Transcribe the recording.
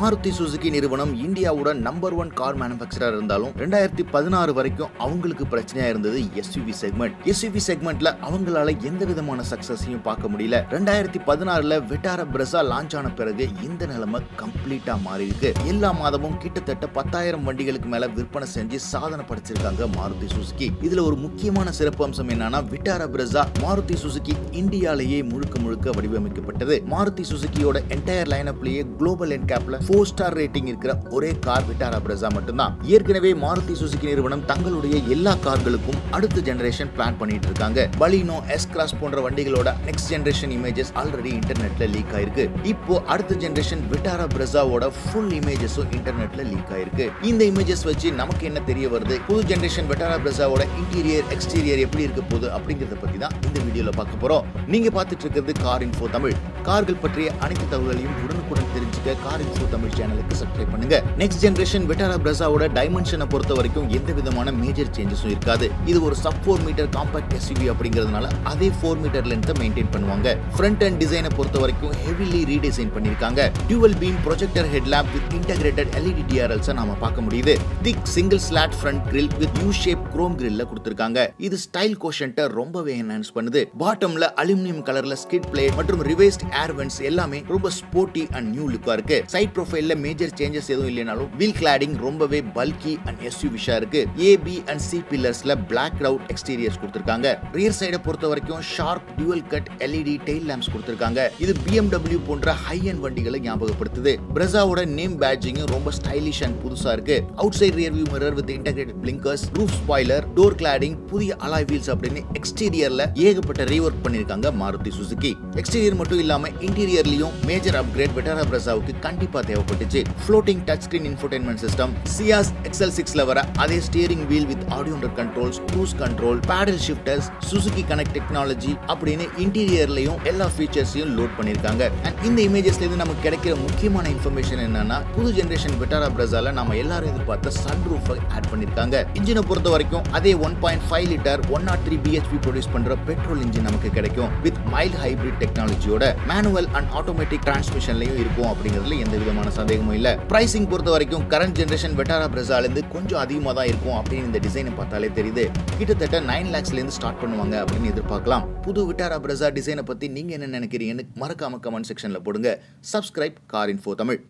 Maruti Suzuki நிறுவனம் இந்தியாவோட number one car manufacturer இருந்தாலும் ரெண்டாயிரத்தி பதினாறு வரைக்கும் அவங்களுக்கு பிரச்சனையா இருந்தது எஸ்யூவி செக்மெண்ட் எஸ்யூவி செக்மெண்ட்ல அவங்களால எந்த விதமான சக்சஸையும் பார்க்க முடியல. ரெண்டாயிரத்தி பதினாறுல விட்டார பிரசா லான்ச் ஆன பிறகு இந்த நிலைமை கம்ப்ளீட்டா மாறி இருக்கு எல்லா மாதமும் கிட்டத்தட்ட பத்தாயிரம் வண்டிகளுக்கு மேல விற்பனை செஞ்சு சாதனை படைச்சிருக்காங்க மாருதி சுசுகி. இதுல ஒரு முக்கியமான சிறப்பு அம்சம் என்னன்னா விட்டார பிரசா மாருதி சுசுகி இந்தியாலேயே முழுக்க முழுக்க வடிவமைக்கப்பட்டது. மாருதி சுசுகியோட என்டையர் லைனப்லயே குளோபல் என் கேப்ல ஃபோர் ஸ்டார் ரேட்டிங் இருக்கிற ஒரே கார் விட்டாரா பிரசா மட்டும்தான். ஏற்கனவே மாருதி சுசுகி நிறுவனம் தங்களுடைய எல்லா கார்களுக்கும் அடுத்த ஜெனரேஷன் பிளான் பண்ணிட்டு இருக்காங்க. பலினோ எஸ் கிராஸ் போன்ற வண்டிகளோட நெக்ஸ்ட் ஜெனரேஷன் இமேஜஸ் ஆல்ரெடி இன்டர்நெட்ல லீக் ஆயிருக்கு. இப்போ அடுத்த ஜெனரேஷன் விட்டாரா பிரசாவோட ஃபுல் இமேஜஸும் இன்டர்நெட்ல லீக் ஆயிருக்கு. இந்த இமேஜஸ் வச்சு நமக்கு என்ன தெரிய வருது? புது ஜெனரேஷன் விட்டாரா பிரசாவோட இன்டீரியர் எக்ஸ்டீரியர் எப்படி இருக்க போகுது அப்படிங்கறத பத்தி தான் இந்த வீடியோல பார்க்க போறோம். நீங்க பார்த்துட்டு இருக்கிறது கார் இன்ஃபோ தமிழ். கார்கள் பற்றிய அனைத்து தகவல்களையும் உடனுக்குடன் தெரிஞ்சுக்க கார் இன்ஃபோ தமிழ் சேனலுக்கு சப்ஸ்கிரைப் பண்ணுங்க. நெக்ஸ்ட் ஜென்ரேஷன் விட்டாரா பிரசாவோட டைமென்ஷனை பொறுத்த வரைக்கும் எந்த விதமான மேஜர் சேஞ்சஸும் இருக்காது. இது ஒரு sub four meter compact SUV அப்படிங்கிறதுனால அதே ஃபோர் மீட்டர் லென்த்தை மெயின்டைன் பண்ணுவாங்க. ஃப்ரண்ட் அண்ட் டிசைனை பொறுத்த வரைக்கும் ஹெவிலி ரீடிசைன் பண்ணியிருக்காங்க dual beam projector headlamp with integrated LED DRLs நாம பார்க்க முடியுது. Thick single slot front grille with U shape chrome கிரில்ல கொடுத்திருக்காங்க. இது ஸ்டைல் கோஷன்ட்டை ரொம்பவே என்ஹான்ஸ் பண்ணுது. பாட்டம்ல அலுமினியம் கலர்ல ஸ்கிட் பிளேட் மற்றும் ரிவைஸ்ட் ஏர் எல்லாமே ரொம்ப ஸ்போர்ட்டி அண்ட் நியூ லுக்கா இருக்கு. சைட் ப்ரொஃபைல்ல மேஜர் சேஞ்சஸ் எதுவும் இல்லைனாலும் வீல் கிளாடிங் ரொம்பவே பல்கி அண்ட் எஸ்யூவிஷா இருக்கு. ஏ பி அண்ட் சி பில்லர்ஸ்ல பிளாக் அவுட் எக்ஸ்டீரியர்ஸ் கொடுத்திருக்காங்க. ரியர் சைடை பொறுத்த வரைக்கும் sharp dual cut LED tail lamps கொடுத்திருக்காங்க. இது BMW போன்ற ஹை அண்ட் வண்டிகளை ஞாபகப்படுத்துது. பிரசாவோட நேம் பேட்ஜிங்கும் ரொம்ப ஸ்டைலிஷ் அண்ட் புதுசா இருக்கு. Outside rear view mirror with integrated blinkers roof spoiler door cladding புதிய அலாய் வீல்ஸ் அப்படின்னு எக்ஸ்டீரியர்ல ஏகப்பட்ட ரீவொர்க் பண்ணிருக்காங்க மாருதி சுசுகி எக்ஸ்டீரியர் மட்டும் இல்லாம இன்டீரியர்லயும் மேஜர் அப்கிரேட் வெட்டரா பிரசாவுக்கு கண்டிப்பா தேவைப்பட்டுச்சு. Floating touch screen infotainment system Ciaz XL சிக்ஸ்ல வர அதே steering wheel with audio under controls cruise control paddle shifters Suzuki connect technology அப்படின்னு இன்டீரியர்லயும் எல்லா ஃபீச்சர்ஸையும் லோட் பண்ணிருக்காங்க. அண்ட் இந்த இமேஜஸ்ல இருந்து நமக்கு கிடைக்கிற முக்கியமான இன்ஃபர்மேஷன் என்னன்னா புது ஜெனரேஷன் வெட்டாரா பிரசால நம்ம எல்லாரும் எதிர்பார்த்த சன் ரூஃபை ஆட் பண்ணிருக்காங்க. இன்ஜினை பொறுத்த வரைக்கும் அதே one point five litre one nought three BHP produce பண்ற பெட்ரோல் இன்ஜின் நமக்கு கிடைக்கும். வித் மைல்ட் ஹைபிரிட் டெக்னாலஜியோட மேனுவல் அண்ட் ஆட்டோமேட்டிக் டிரான்ஸ்மிஷன்லையும் இருக்கும் அப்படிங்கிறதுல எந்த விதமான சந்தேகமும் இல்லை. பிரைசிங் பொறுத்த வரைக்கும் கரண்ட் ஜென்ரேஷன் வெட்டாரா பிரசாலேருந்து கொஞ்சம் அதிகமாக தான் இருக்கும் அப்படின்னு இந்த டிசைனை பார்த்தாலே தெரியுது. கிட்டத்தட்ட நைன் லேக்ஸ்லேருந்து ஸ்டார்ட் பண்ணுவாங்க அப்படின்னு எதிர்பார்க்கலாம். புது விட்டாரா பிரசா டிசைனை பற்றி நீங்கள் என்ன நினைக்கிறீங்கன்னு மறக்காம கமெண்ட் செக்ஷனில் போடுங்க. Subscribe car info Tamil